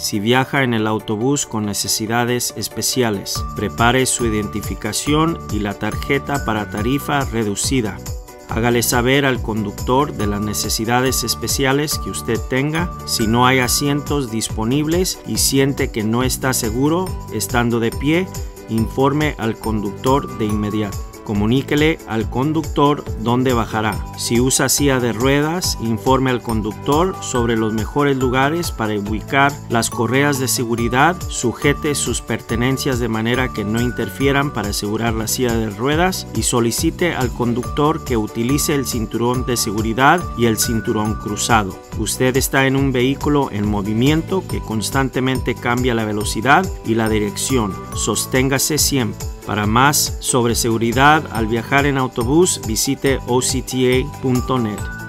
si viaja en el autobús con necesidades especiales. Prepare su identificación y la tarjeta para tarifa reducida. Hágale saber al conductor de las necesidades especiales que usted tenga. Si no hay asientos disponibles y siente que no está seguro estando de pie, informe al conductor de inmediato. Comuníquele al conductor dónde bajará. Si usa silla de ruedas, informe al conductor sobre los mejores lugares para ubicar las correas de seguridad. Sujete sus pertenencias de manera que no interfieran para asegurar la silla de ruedas y solicite al conductor que utilice el cinturón de seguridad y el cinturón cruzado. Usted está en un vehículo en movimiento que constantemente cambia la velocidad y la dirección. Sosténgase siempre. Para más sobre seguridad al viajar en autobús, visite octa.net.